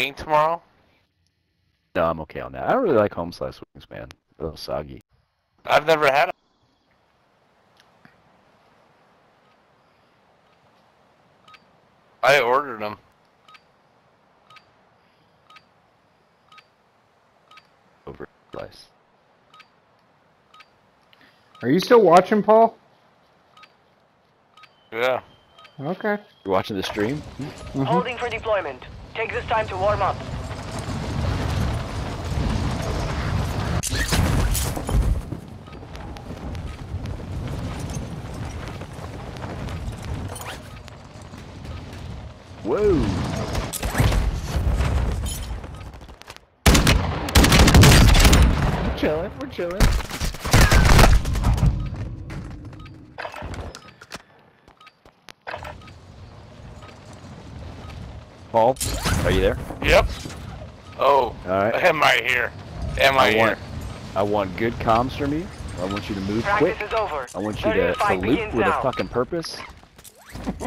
wing tomorrow? No, I'm okay on that. I don't really like home slice wings, man. A little soggy. I've never had them. I ordered them. Over slice. Are you still watching, Paul? Yeah. Okay. You watching the stream? Mhm. Holding for deployment. Take this time to warm up. Whoa! We're chilling. We're chilling. Paul, are you there? Yep. Oh, All right. am I here? Am I, I here? want, I want good comms from you. I want you to move quick. Is over. I want you to, to loop with now. a fucking purpose.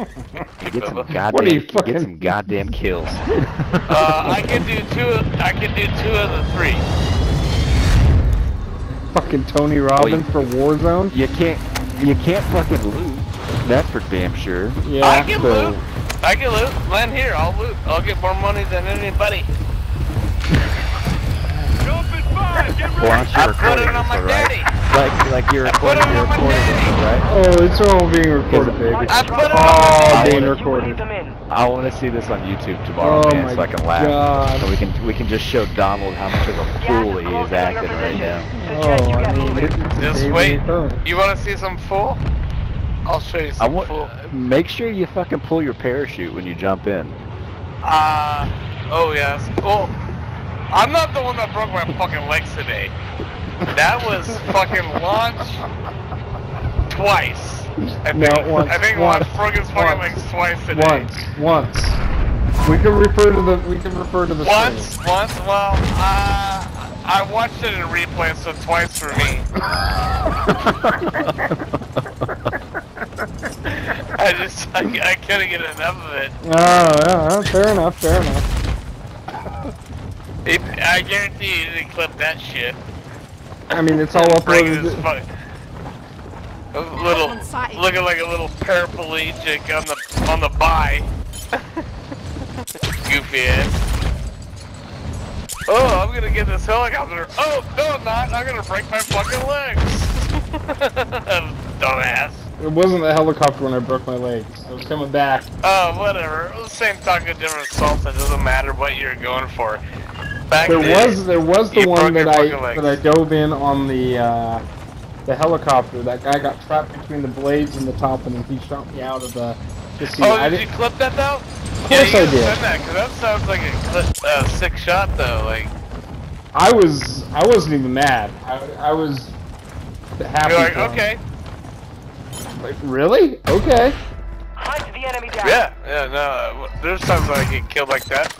Get some What goddamn, are you get some goddamn kills. Uh, I can do two. I can do two of the three. Fucking Tony Robbins for Warzone. You can't, you can't fucking loot. That's for damn sure. Yeah. I can so- loot. I can loot. Land here. I'll loot. I'll get more money than anybody. Jump in Launch I your put it recording, on my right? daddy. Like, like you're recording, you're recording, daddy. right? Oh, it's all being recorded, baby. I put it on Oh, my being recorded. lead them in. I want to see this on YouTube tomorrow, Oh man, my so I can laugh. God. So we can, we can just show Donald how much of a fool is he is closing on your acting right now. Oh, you I mean, Just wait. You want to see some full? I'll show you I want, full. make sure you fucking pull your parachute when you jump in. Uh, oh yes. Well, I'm not the one that broke my fucking legs today. That was fucking launch twice. I think, No, once, I think once, launch broke his fucking once, legs twice today. Once, once. We can refer to the we can refer to the Once, stream. once. Well, uh, I watched it in replay, so twice for me. I just, I, I couldn't get enough of it. Oh, yeah, yeah, fair enough, fair enough. it. I guarantee you didn't clip that shit. I mean, it's all Breaking his uploaded. fuck. A little, looking like a little paraplegic on the on the buy. Goofy ass. Oh, I'm gonna get this helicopter. Oh, no, I'm not. I'm gonna break my fucking legs. Dumbass. It wasn't the helicopter when I broke my legs. I was coming back. Oh, whatever. Same taco, different salsa. It doesn't matter what you're going for. Back There then, was there was the one that I legs. that I dove in on the uh, the helicopter. That guy got trapped between the blades and the top, and he shot me out of the. the seat. Oh, I did you clip that though? Of yeah, course you I did. that because that sounds like a clip, uh, sick shot though. Like I was I wasn't even mad. I, I was happy. you're like, for him. Okay, Like, really? Okay. Hunt the enemy down. yeah, yeah, no. uh, There's times when I get killed like that.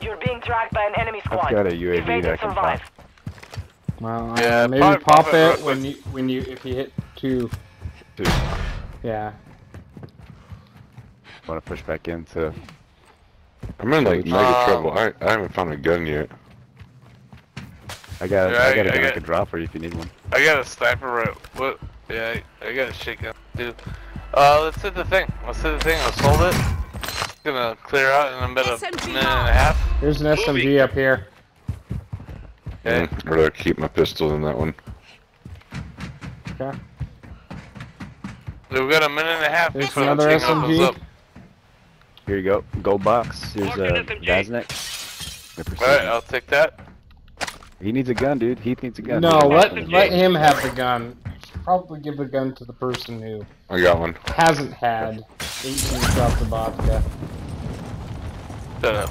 You're being tracked by an enemy squad. I've got a UAV Evade that can survive. Well, Yeah, maybe probably pop, pop it it when you when you if you hit two. Dude, Yeah. want to push back into. I'm in like mega Um, trouble. I, I haven't found a gun yet. I got, Yeah, I I- got a I gun I got- could drop for you if you need one. I got a sniper right. What? Yeah, I, I got a shotgun too. Uh, let's hit the thing. Let's hit the thing. Let's hold it. It's gonna clear out in about a minute and a half. There's an SMG up here. Okay. Mm, I'd rather keep my pistol in that one. Okay. So we got a minute and a half. There's another thing opens SMG. Up. Here you go. Gold box. Here's a uh, Vaznek. All right, I'll take that. He needs a gun, dude. Heath needs a gun. No, He's an let SMG. let him have the gun. You should probably give the gun to the person who I got one. hasn't had 18 shots of vodka. Shut up.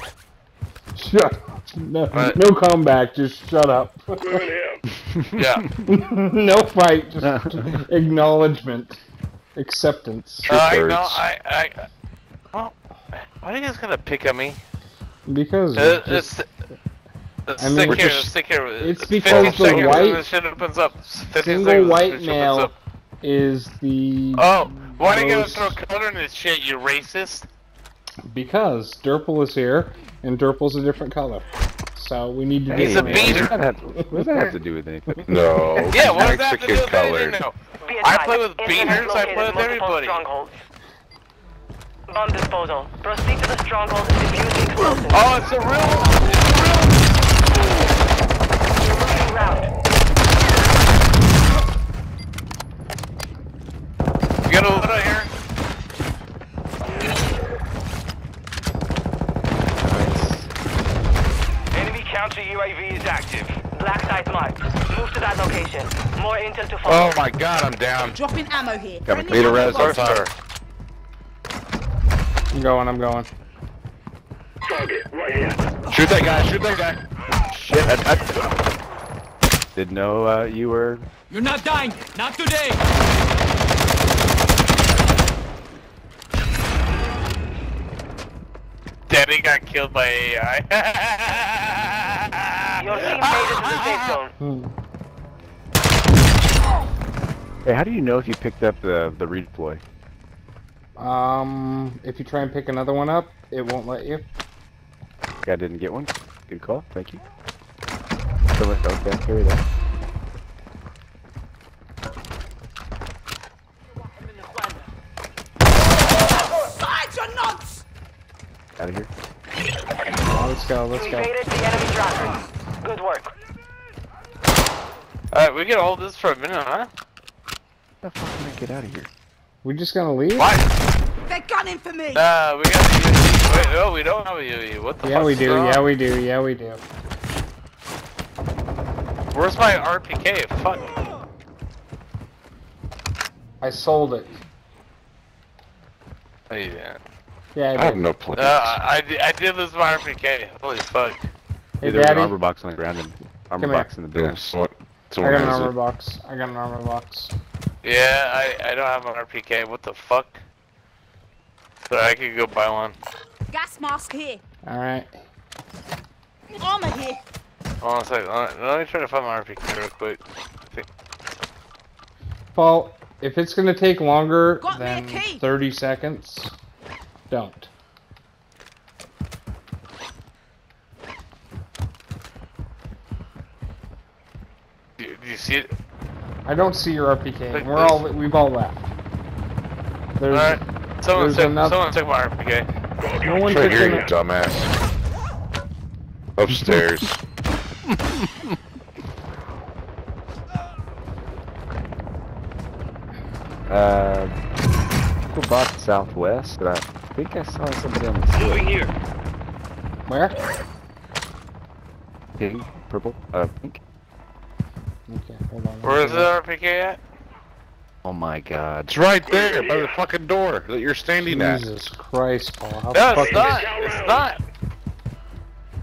Shut. No, Right. no comeback, just shut up. Yeah. no fight, just acknowledgement. Acceptance. Uh, I birds. know. I. I. Well, why are you guys gonna pick on me? Because Uh, just- it's, Let's I mean- stick here. just- stick here. It's because the seconds white- this shit opens up. Single seconds, white this male is the Oh, why do you gotta most- throw color in this shit, you racist? because Durple is here and Durple's a different color. So we need to He's do a something. beater. What does that have, what does that have to do with anything? No. Yeah, what does that have to do with color. anything now? I play with incident beaters, I play with everybody. Strongholds. Bomb disposal. Proceed to the stronghold and defuse the explosives. Oh, it's a real one! It's a real Moving round. You got a little here? Enemy counter UAV is active. Black site marked. Move to that location. More intel to follow. Oh my god, I'm down. Dropping ammo here. Got me. Friendly a ammo res on fire. I'm going, I'm going. Shoot that guy, shoot that guy. Shit, I, I didn't know uh, you were. You're not dying! Not today! Daddy got killed by AI. Your team made it to the safe zone. Hmm. Hey, how do you know if you picked up the the redeploy? Um, if you try and pick another one up, it won't let you. I didn't get one. Good call. Thank you. So, okay, carry that. Side your nuts! Out of here. Let's go, let's You go. evaded the enemy trackers. Good work. Alright, we can hold this for a minute, huh? How the fuck can I get out of here? We just gonna leave? Why? They're gunning for me! Nah, we got a UAV. Wait, no, we don't have a UAV. What the Yeah, fuck's we do. wrong? Yeah, we do. Yeah, we do. Where's my RPK? Fuck. I sold it. Oh, yeah. Yeah, I I have no plans. Uh, I, I, did- I did lose my RPK. Holy fuck. Hey, Hey, there's an armor box on the ground and armor Come here. box in the Yeah, building. someone, I someone got an armor it. box. I got an armor box. Yeah, I, I don't have an RPK. What the fuck? So I could go buy one. Gas mask here. Alright. Armor here. Hold on a second. Let let me try to find my RPK real quick. Paul, if it's gonna take longer Got than 30 seconds, don't. Do, do you see it? I don't see your RPK. Click We're all. We've all left. There's Alright. Someone there's took, enough- someone took my RPK. no one took here, you dumbass. Upstairs. Uh, people bought southwest, I think I saw somebody on the ceiling. Where? Pink, purple, uh, pink. Okay, hold on. Where is the RPK at? Oh my god. It's right there by the fucking door that you're standing at. Jesus Christ, Paul. How No, it's fucking not. It's not.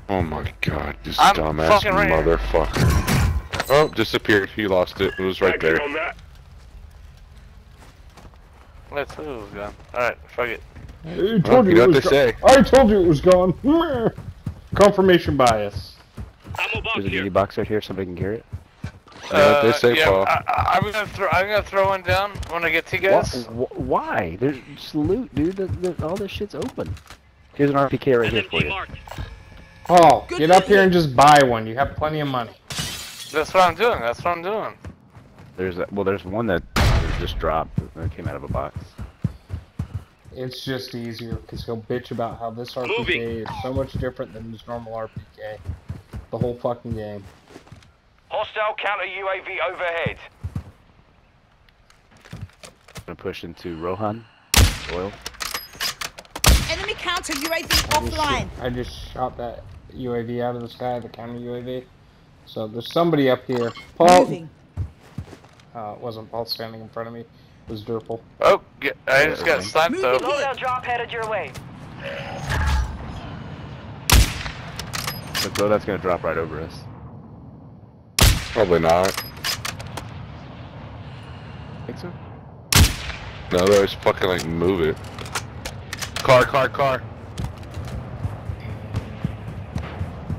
Oh my god, this I'm dumbass fucking right here. motherfucker. Oh, disappeared. He lost it. It was right there. Let's move, gun. Alright, fuck it. I Well, told you you know it what was they go- say. I told you it was gone. Confirmation bias. There's a mini box right here. Somebody can carry it. You know what they Uh, say, yeah, Paul. I, I, I'm gonna throw. I'm gonna throw one down when I get to you Why? guys. Why? There's just loot, dude. The, the, all this shit's open. Here's an RPK right here for you. Paul, Good get up here idea. and just buy one. You have plenty of money. That's what I'm doing. That's what I'm doing. There's a, well, there's one that just dropped that came out of a box. It's just easier because he'll bitch about how this RPK is so much different than his normal RPK. The whole fucking game. Hostile counter UAV overhead. I'm gonna push into Rohan. Oil. Enemy counter UAV I just, offline. I just shot that UAV out of the sky, the counter UAV. So there's somebody up here. Paul, Moving. uh, it wasn't Paul standing in front of me. It was Durple. Oh, get, I just got sniped though. Moving. Loadout drop headed your way. So that's gonna drop right over us. Probably not. Think so? No, they always fucking like move it. Car, car, car.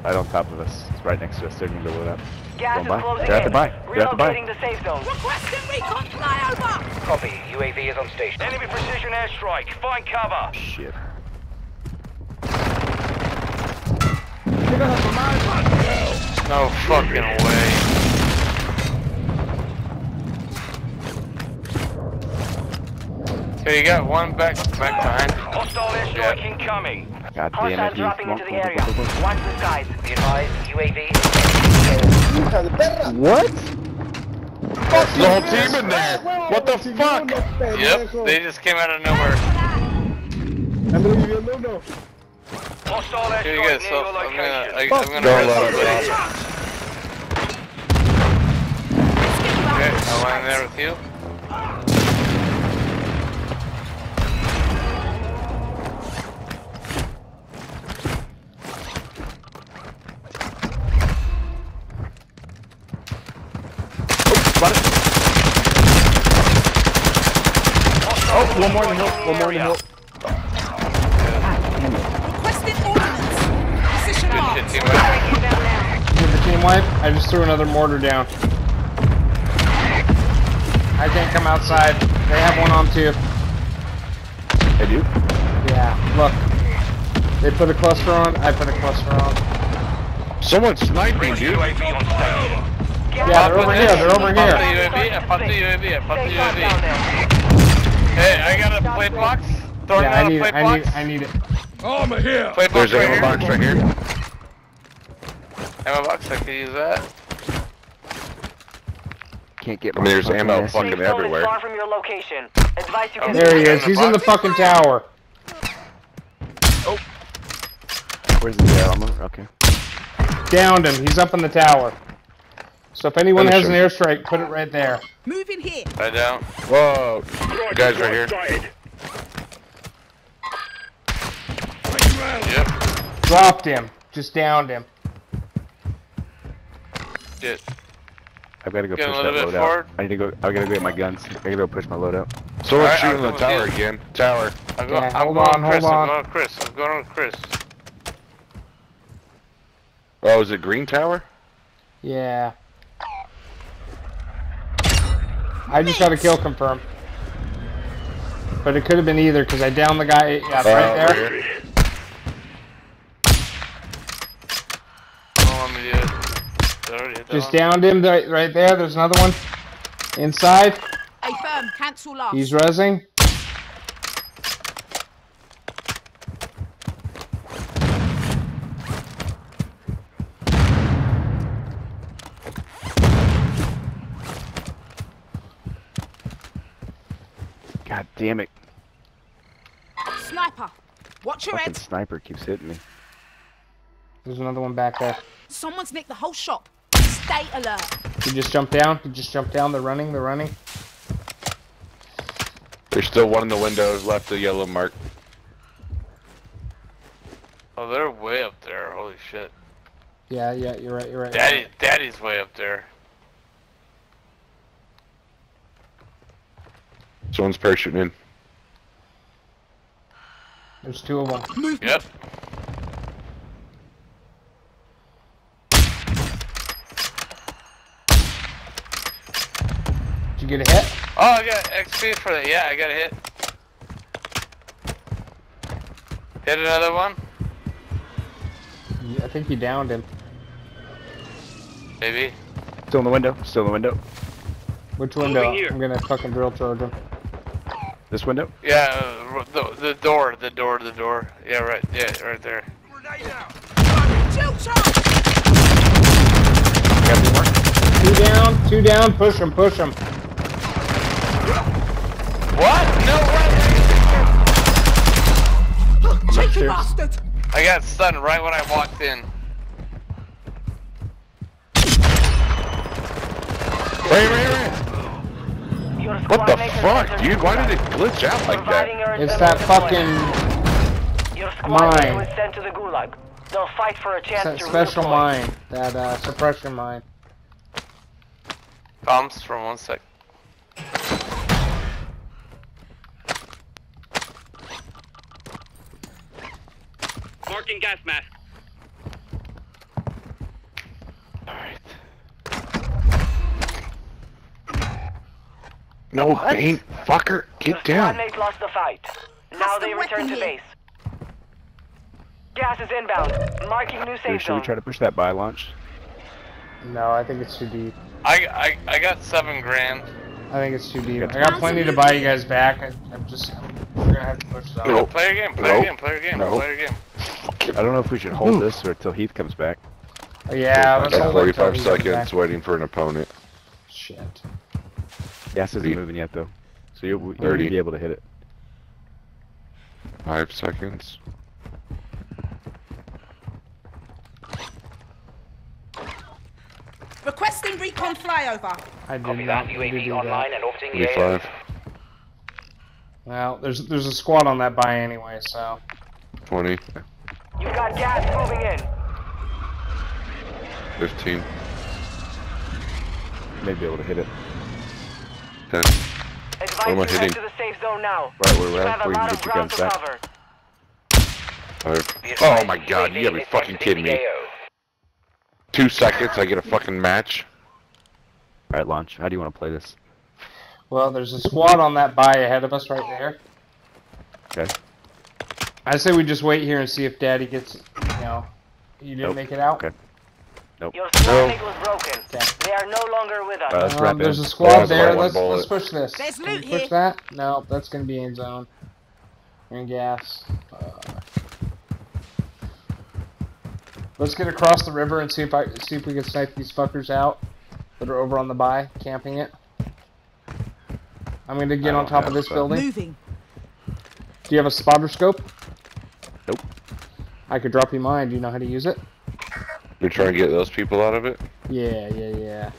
right on top of us. It's right next to us. They're gonna load up. Gas Going is by. closing They're at the in. buy. They're at the buy. The safe zone. Requesting recon flyover. Copy. UAV is on station. Enemy precision airstrike. Find cover. Shit. No fucking way. Okay, you got one back back behind. Hostile airstrike incoming. God damn Hostile it. Heath. dropping Come on, into the come on, area. come on, come on. Watch the skies. Be advised, UAV. What? The whole team in there. What the fuck? Yep, they just came out of nowhere. Hostile Here you go, so I'm gonna. I, I'm gonna Don't hurt let him somebody. Okay, I'll land there with you. One more in the hill. One more in the hill. Requesting ordnance. Position Good marked. You down. Did the team wipe? I just threw another mortar down. I can't come outside. They have one on too. They do? Yeah, look. They put a cluster on, I put a cluster on. Someone's sniping, dude. UAV on station. Yeah, they're over here, they're over I popped the here. UAV, I the UAV, I the UAV. There. Hey, I got a plate box. Throwing Yeah, out I a need plate it, I need box. it, I need it. Oh, Armor here. Plate box There's a right here. box right here. Ammo box, I could use that. Can't get I mean, there's fucking ammo ass. fucking Safe zone is everywhere. far from your location. Advice you Oh, can There he is, he's in the fucking tower. Oh. Where's the ammo? Okay. Downed him, he's up in the tower. So if anyone has an airstrike, put it right there. Move in here. I don't. Whoa. The guy's right here. Yep. Dropped him, just downed him. Shit. I've got to go Get push that bit load forward. out. I need to go. I gotta go get my guns. I gotta go push my load out. Someone's Alright, shooting the tower you. again. Tower. I'm, go- Yeah, I'm hold going on, Chris. hold I'm on. going with Chris. I'm going with Chris. Oh, is it green tower? Yeah. I just got a kill confirm. But it could have been either, because I downed the guy, yeah, Oh, right there. here. Don't let me do it. Did I already hit that Just downed him right, right there. There's another one. Inside. A firm. Cancel last. He's resing. God damn it! Sniper. Watch your Fucking head. sniper keeps hitting me. There's another one back there. Someone's nicked the whole shop. Stay alert. You just jumped down. You just jumped down. They're running. They're running. There's still one in the windows left, the yellow mark. Oh, they're way up there. Holy shit. Yeah, yeah, you're right. You're right. Daddy, Daddy's way up there. Someone's parachuting in. There's two of them. Yep. Did you get a hit? Oh, I got XP for that. Yeah, I got a hit. Hit another one? Yeah, I think you downed him. Maybe. Still in the window. Still in the window. Which window? I'm gonna fucking drill charge him. This window. Yeah, uh, the, the door, the door, the door. Yeah, right. Yeah, right there. Drill charge. Got any more? Two down. Two down. Push him. Push him. What? No way! Cheeky Cheers. bastard. I got stunned right when I walked in. Wait, wait, wait. Your What the fuck, dude? Why did it glitch out like that? It's that fucking Your squad mine. was sent to the Gulag. They'll fight for a chance that to special redeploy. mine. That uh, suppression mine. Bombs from one sec. Marking gas mask. No, Bane, fucker, get down. Squad mates lost the fight. Now Custom they return to base. Gas is inbound. Marking new Dude, safe should we try to push that by launch? No, I think it's too deep. I, I, I got seven grand. I think it's too deep. I got plenty to buy you guys back. I, I'm just, we're gonna have to push it out. No. Play your game, play No. your game, play your game, No. play your game. I don't know if we should hold hmm. this or until Heath comes back. Yeah, let's hold it 45 seconds waiting for an opponent. Shit. Gas isn't Heath. moving yet though, so you'll, you'll 30. be able to hit it. Five seconds. Requesting recon flyover. I did Copy not that. need to UAV do online that. and orbiting the AO. 25, Well, there's there's a squad on that buy anyway, so 20, You've got gas moving in. 15, May be able to hit it. 10. Advise am I you head hitting? to the safe zone now. Right where we're at, have a where you can of get your guns to back. cover. Five. Oh my god, you gotta be fucking kidding me. Two seconds, I get a fucking match. Alright, launch. How do you want to play this? well, there's a squad on that buy ahead of us right there. Okay. I say we just wait here and see if Daddy gets, you know, you didn't Nope. make it out. Okay. Your squad was broken. Okay. They are no longer with us. Uh, let's Um, there's in. a squad was there. Let's let's push this. There's Can we loot push here. that? No, that's gonna be in zone. And gas. Uh, let's get across the river and see if I see if we can snipe these fuckers out that are over on the buy, camping it. I'm gonna get on top of this that. building. Moving. Do you have a spotter scope? Nope. I could drop you mine. Do you know how to use it? You're trying to get those people out of it? Yeah, yeah, yeah.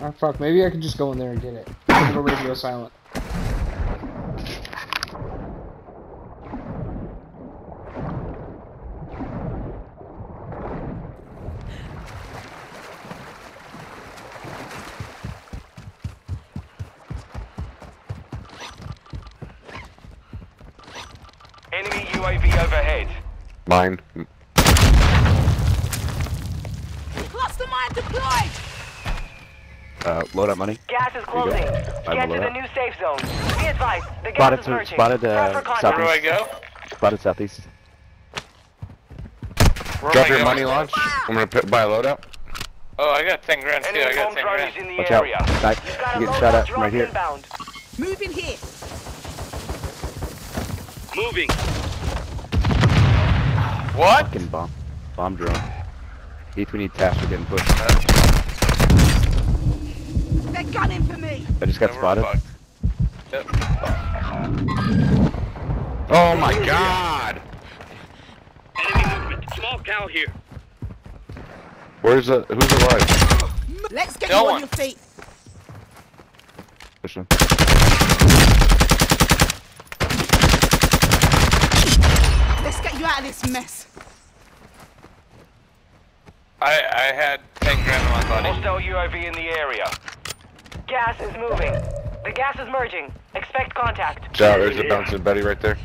Oh fuck, maybe I could just go in there and get it. Radio silent. Enemy UAV overhead. Mine. Cluster mine deployed. Uh, load up money. Gas is closing. Get to the new safe zone. Be advised, the gas Spotted is to- merging. spotted, uh, Prep for Where do I go? Spotted southeast. Where Drop your going? money launch. I'm gonna put, buy a loadout. Oh, I got 10 grand too, I got bomb 10 grand. in the Watch out. area. Snipe. You've got a You're getting shot at from right here. inbound. in here. Moving. What? Fucking bomb. Bomb drone. Heath, we need tasks for getting pushed. They're gunning for me. I just got Yeah, spotted. Yep. Oh my god! Enemy movement. Small cow here. Where's the, who's alive? Let's get No you one. on your feet. Push him. Let's get you out of this mess. I, I had 10 grand in my body. Hostile UAV in the area. Gas is moving. The gas is merging. Expect contact. Shout, there's a bouncing Betty right there.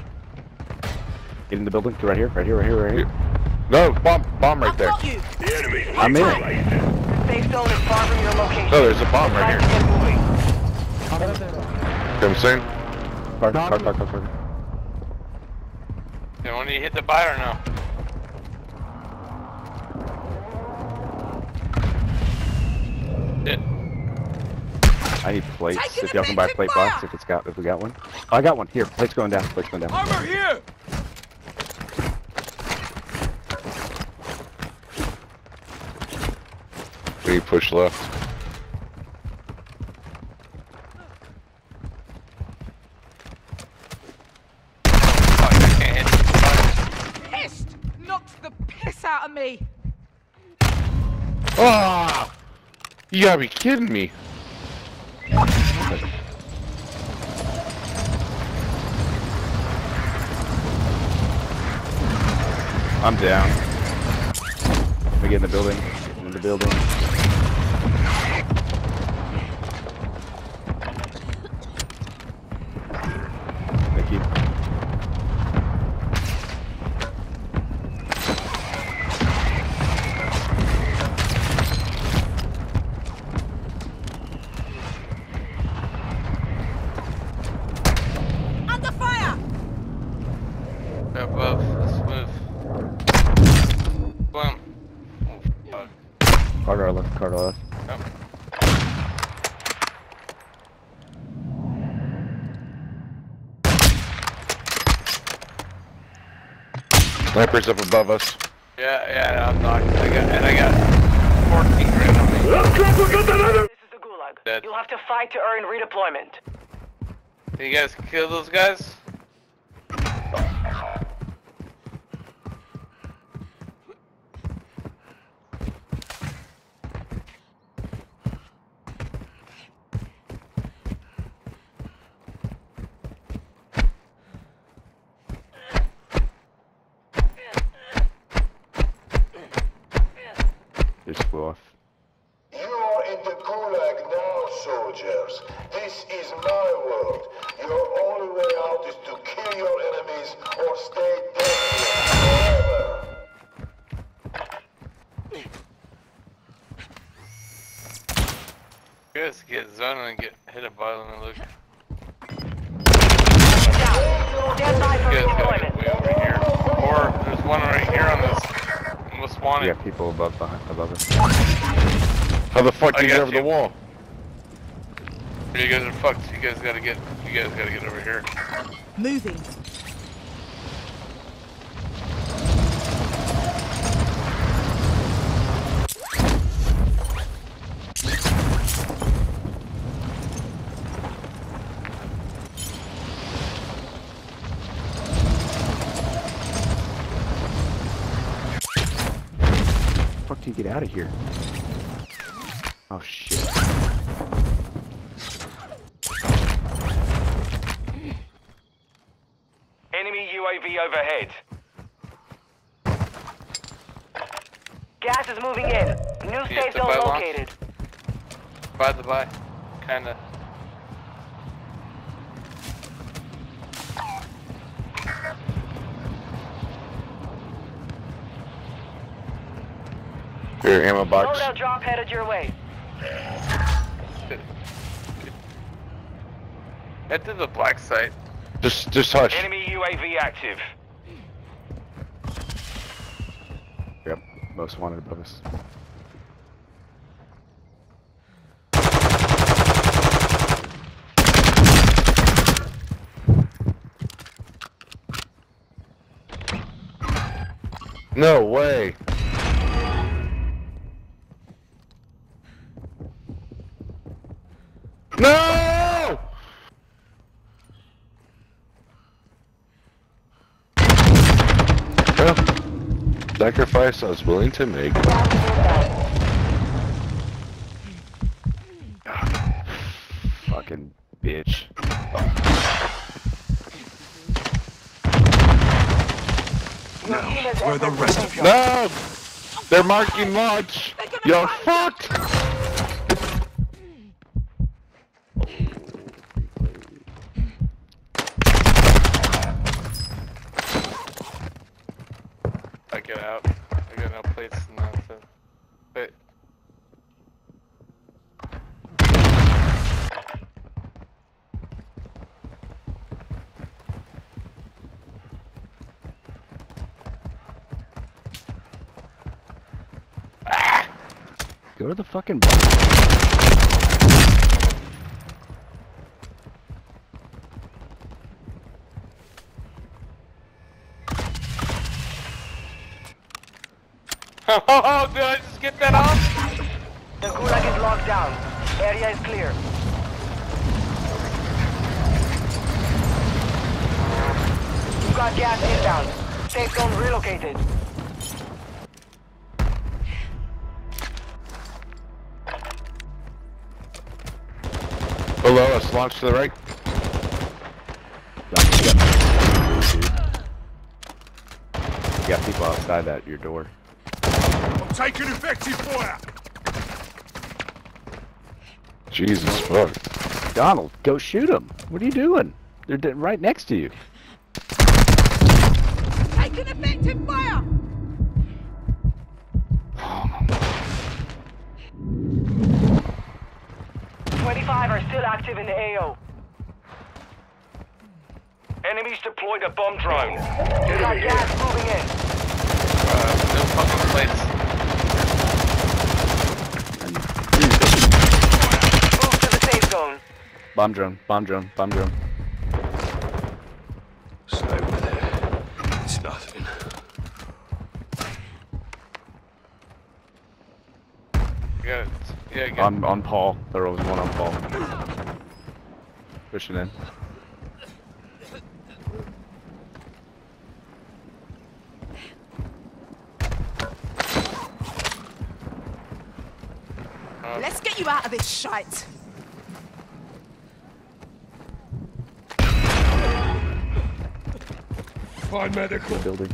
Get in the building. Right here. Right here. Right here. Right here. No, bomb, bomb right I've there. got you. I'm in it. The safe zone is far from your location. No, there's a bomb right here. get moving. You know what I'm saying? Car, car, car, car, car. You want to hit the buy or no? I need plates. Taking if y'all can buy a plate fire. box, if it's got, if we got one. Oh, I got one. Here, plate's going down. Plate's going down. Armor here. We push left. Fuck, I can't hit the buy. Pissed. Knocked the piss out of me. Ah! You gotta be kidding me. I'm down. Me get in the building. Get in the building. Thank you. Carter left, Carter left. Snipers up above us. Yeah, yeah, I'm knocked. I got, and I got 14 grand on me. This is the Gulag. Dead. You'll have to fight to earn redeployment. Can you guys kill those guys? Above behind, above us. How the fuck I do you get over you. the wall? You guys are fucked. You guys gotta get. You guys gotta get over here. Moving. Out of here? Oh shit. Enemy UAV overhead. Gas is moving in. New You safe zone located. By the by, kinda. Here, ammo box. Loadout drop headed your way. Head to the black site. Just, just hush. Enemy UAV active. Yep, most wanted above us. No way. No! Well, sacrifice I was willing to make. Fucking bitch. Now, Where the rest of you? No! They're marking launch! You're fucked! I get out. I got no plates and nothing. Wait. Go to the fucking bar. Oh, did I just get that off? The Gulag is locked down. Area is clear. You got gas inbound. Safe zone relocated. Launch to the right. You got people outside that your door. I'm Taking effective fire! Jesus fuck. Donald, go shoot them. What are you doing? They're right next to you. Taking effective fire! 25 are still active in the AO. Enemies deployed a bomb drone. We got gas moving in. Uh, no fucking place. Move to the safe zone. Bomb drone, bomb drone, bomb drone. Yeah, you On on Paul. There was one on Paul. Pushing in. Let's get you out of this shite. Find medical. Building.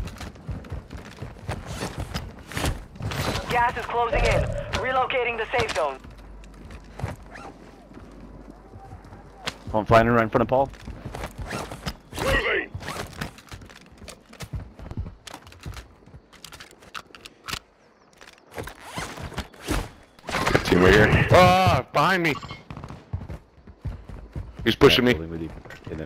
Gas is closing in. Relocating the safe zone. One flying right in front of Paul. Moving. Team right here. Ah, behind me. He's pushing Yeah, me. building with you. In there.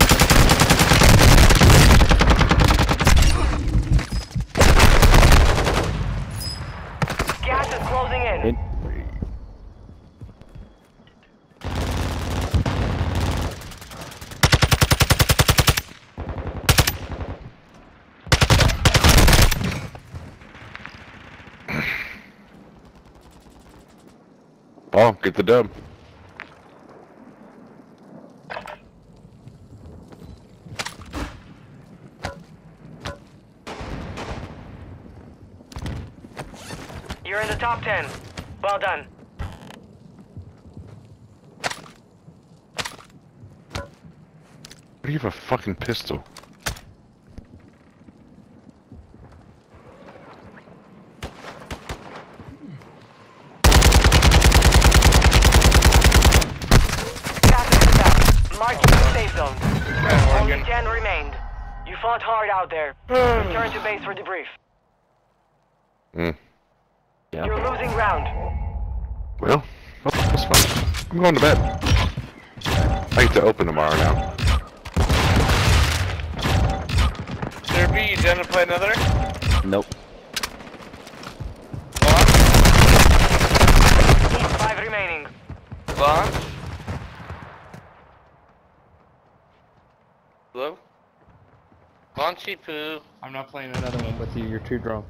Gas is closing in. In. Get the dub. You're in the top 10. Well done. What do you have a fucking pistol? Gas is inbound. Marking the safe zone. Only 10 remained. You fought hard out there. Return to base for debrief. Hmm. Yeah. You're losing ground. Well, well, that's fine. I'm going to bed. I get to open tomorrow now. Derby, you done to play another? Nope. Launch? Five remaining. Launch? Launchy poo. I'm not playing another one with you. You're too drunk.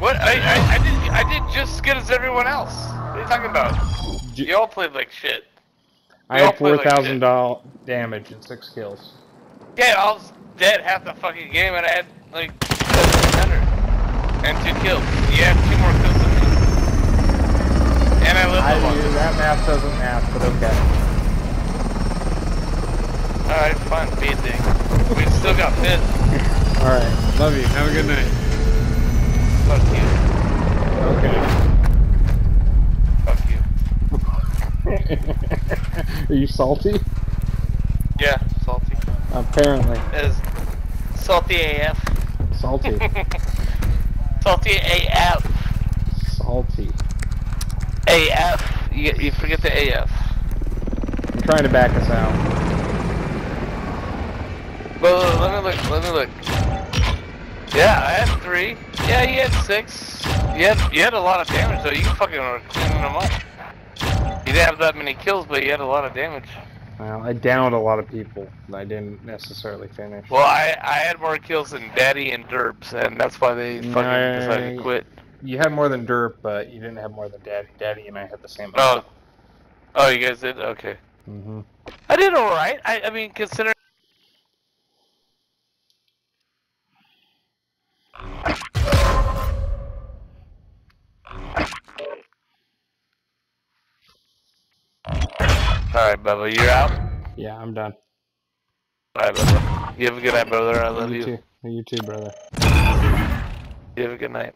What? I, I, I did I did just as good as everyone else. What are you talking about? J- You all played like shit. I had four thousand like damage and six kills. Yeah, I was dead half the fucking game and I had like 700 and two kills. You had two more kills than me. And I lived I the that math doesn't math, but okay. Alright, fine, dick. We still got fit. All right. Love you. Have a good night. Fuck you. Okay. Fuck you. Are you salty? Yeah, salty. Apparently. Is salty AF. Salty. Salty AF. salty. AF. You, you forget the AF. I'm trying to back us out. Well, let me look. Let me look. Yeah, I had three. Yeah, you had six. You had you had a lot of damage though. You fucking were cleaning them up. You didn't have that many kills, but you had a lot of damage. Well, I downed a lot of people I didn't necessarily finish. Well, I I had more kills than Daddy and Derbs, and that's why they fucking decided to quit. You had more than Derp, but you didn't have more than Daddy. Daddy and I had the same. Oh, oh, you guys did. Okay, hmm I did all right. I I mean, consider. Alright, Bubba, you're out? Yeah, I'm done. Alright, Bubba. You have a good night, brother. I love you. You too. You too, brother. You have a good night.